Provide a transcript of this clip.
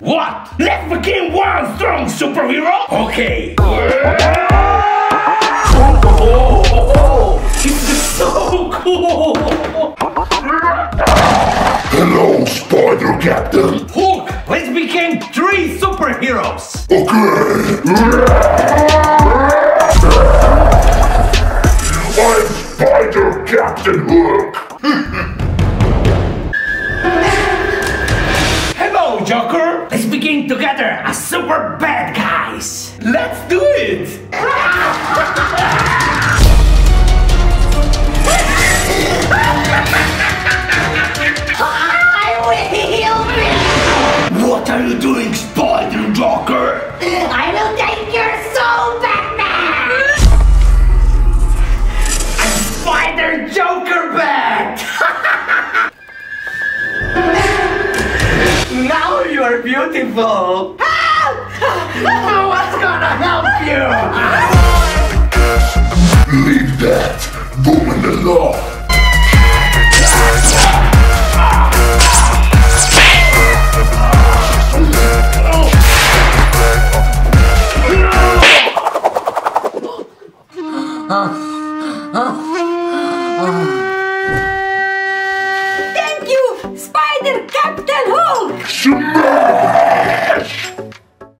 What? Let's begin one strong superhero? Okay. Oh, this is so cool! Hello, Spider Captain. Hulk, let's become three superheroes! I'm Joker! Let's begin together as super bad guys! Let's do it! I will be. What are you doing, Spider Joker? I will are beautiful! What's gonna help you? Leave that woman alone. Thank you, Spider Captain Hulk. Smash!